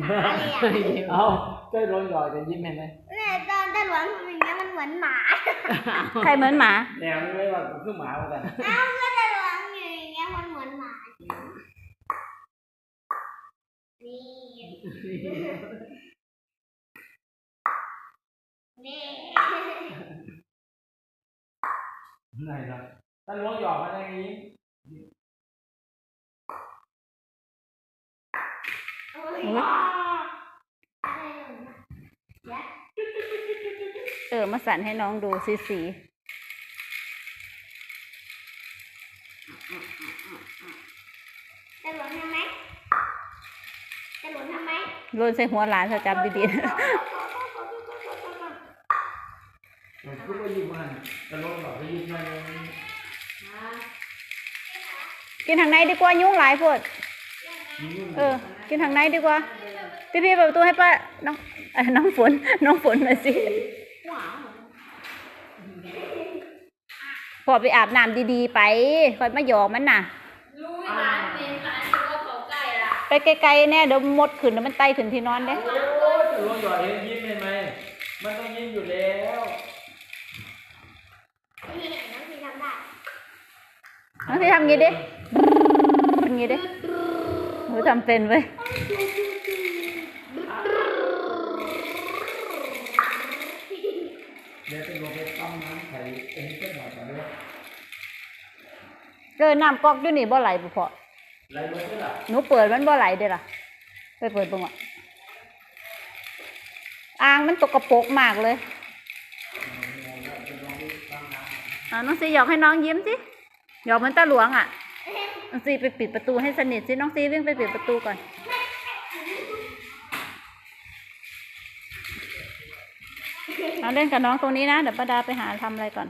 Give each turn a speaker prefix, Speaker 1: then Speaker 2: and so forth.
Speaker 1: หมาเลยอะ
Speaker 2: เอาก็โดนหยอดจะยิ้มเห็นไหม
Speaker 1: เนี่ยตอนตาหลวงทำอย่างเงี้ยมันเหมือนหมา
Speaker 3: ใครเหมือนหมา
Speaker 2: แนวนี้ไม่ว่าผมคือหมาเหมือนกัน
Speaker 1: เอ้าก็ตาหลวงอยู่อย่างเงี้ยมันเหมือนหมานี่นี่
Speaker 2: ไหนครับถ้าล้วงหยอดมาได้อย่างนี้
Speaker 1: โอ้ย
Speaker 3: โอ๊ย
Speaker 1: อะไรหล่นม เดี๋ยว
Speaker 3: เออ มาสั่นให้น้องดูสีสี
Speaker 1: ตาหลวงทำไหมตาหลวงทำไหม
Speaker 3: โรนใส่หัวหลานเธอจำดี
Speaker 2: ผมก็ว่ายิ้มมันแต่ล้วงหยอดก็ยิ้มได้เลย
Speaker 3: ๆกินทางในดีกว่ายุ่งหลายพวด
Speaker 2: ยิ้ม
Speaker 3: เออ กินทางในดีกว่าพี่พี่ๆเปิดประตูให้ป้าน้องเอ้ยน้องฝนน้องฝนหน่อยสิพอไปอาบน้ำดีๆไปคอยมาหยอกมันน่ะ
Speaker 4: รู้ร้านเป็นร้านที่ว่าเขาใกล้ละ
Speaker 3: ไปไกลๆแน่เดี๋ยวมดขึ้นเดี๋ยวมันไต่ขึ้นที่นอนเด้
Speaker 2: โอ้ยแต่ล้วงหยอดเห็นยิ้มเห็นไหมมันต้องยิ้มอยู่แล้ว
Speaker 1: นี่น้องพีทำได้
Speaker 3: น้องที่ทำงี้ดิอย่างงี้ดิ หนูทำเป็นเว้ย
Speaker 2: เดี๋ยวจะลงไปต้มน้ำไข่เองก็หน่อยก่อนด้วย
Speaker 3: เกินน้ำก๊อกอยู่นี่บ่ไหลบ่พอ
Speaker 2: ไรเมื่อไหร่
Speaker 3: หนูเปิดมันบ่ไหลเด้ล่ะ ไปเปิดเบิ่งอะอ่างมันตกกระปรกมากเลยอ่าน้องซีหยอกให้น้องยิ้มสิหยอกเหมือนตาหลวงอะ น้องซีไปปิดประตูให้สนิทสิน้องซีวิ่งไปปิดประตูก่อนเอาเล่นกับน้องตรงนี้นะ เดี๋ยวป้าดาไปหาทำอะไรก่อน